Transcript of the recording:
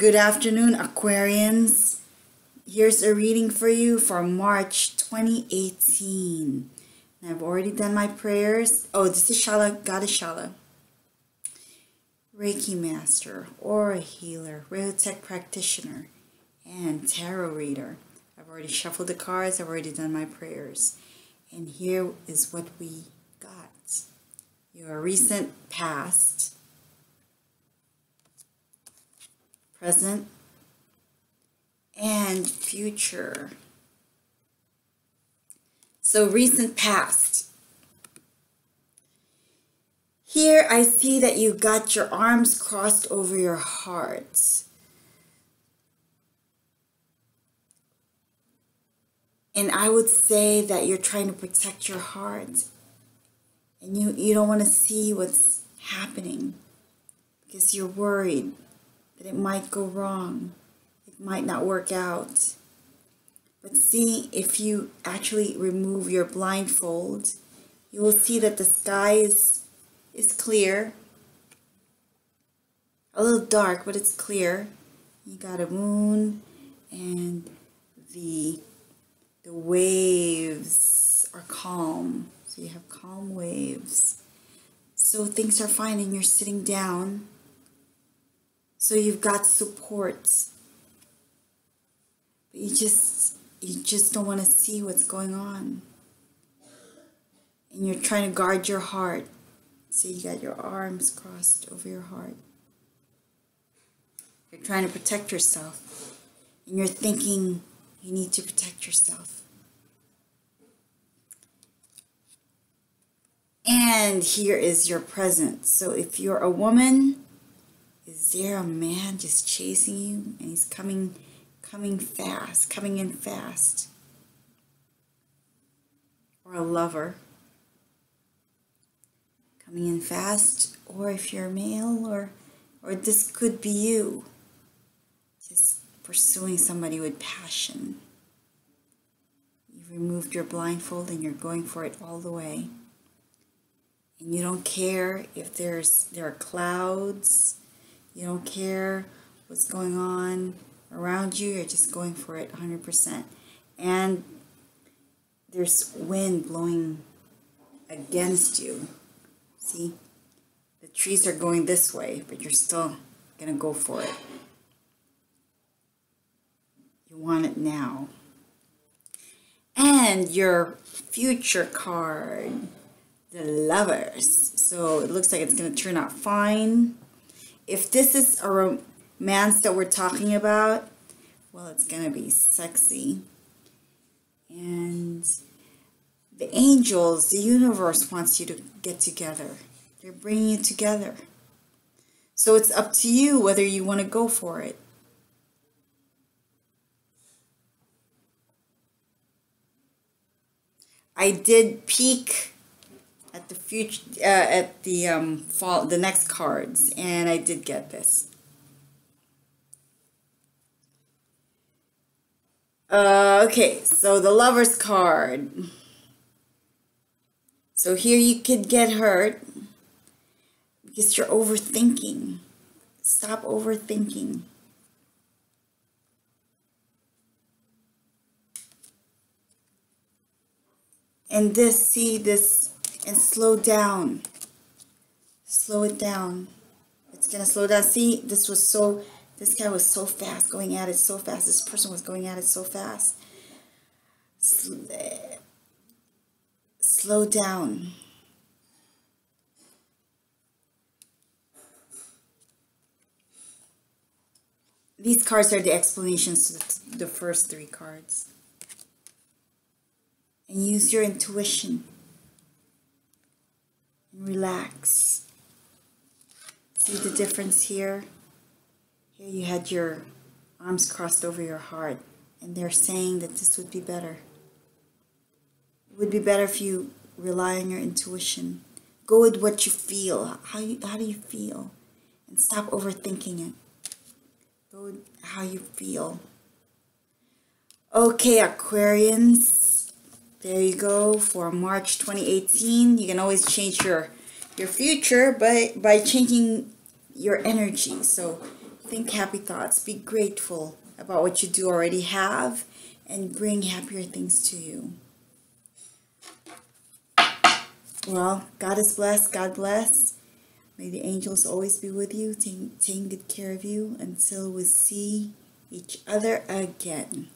Good afternoon, Aquarians. Here's a reading for you for March 2018. I've already done my prayers. Oh, this is Shalla, Goddess Shalla. Reiki Master, Aura Healer, Tek Practitioner, and Tarot Reader. I've already shuffled the cards, I've already done my prayers. And here is what we got. Your recent past present, and future. So, recent past. Here I see that you got your arms crossed over your heart. And I would say that you're trying to protect your heart. And you, you don't want to see what's happening because you're worried that it might go wrong, it might not work out. But see, if you actually remove your blindfold, you will see that the sky is, is clear. A little dark, but it's clear. You got a moon and the, the waves are calm. So you have calm waves. So things are fine and you're sitting down so you've got support. But you just you just don't want to see what's going on. And you're trying to guard your heart. So you got your arms crossed over your heart. You're trying to protect yourself. And you're thinking you need to protect yourself. And here is your present. So if you're a woman, is there a man just chasing you and he's coming coming fast, coming in fast? Or a lover coming in fast, or if you're male or or this could be you just pursuing somebody with passion. You've removed your blindfold and you're going for it all the way. And you don't care if there's there are clouds you don't care what's going on around you, you're just going for it 100%. And there's wind blowing against you. See? The trees are going this way, but you're still going to go for it. You want it now. And your future card, the lovers. So it looks like it's going to turn out fine if this is a romance that we're talking about, well, it's going to be sexy. And the angels, the universe wants you to get together. They're bringing you together. So it's up to you whether you want to go for it. I did peek at the future uh, at the um, fall the next cards and I did get this. Uh, okay so the lovers card. So here you could get hurt because you're overthinking. Stop overthinking. And this see this and slow down. Slow it down. It's going to slow down. See, this was so, this guy was so fast, going at it so fast. This person was going at it so fast. Slow down. These cards are the explanations to the first three cards. And use your intuition relax. See the difference here? Here you had your arms crossed over your heart, and they're saying that this would be better. It would be better if you rely on your intuition. Go with what you feel. How, you, how do you feel? And stop overthinking it. Go with how you feel. Okay, Aquarians. There you go for March 2018. You can always change your your future by by changing your energy. So think happy thoughts. Be grateful about what you do already have and bring happier things to you. Well, God is blessed. God bless. May the angels always be with you, taking, taking good care of you until we see each other again.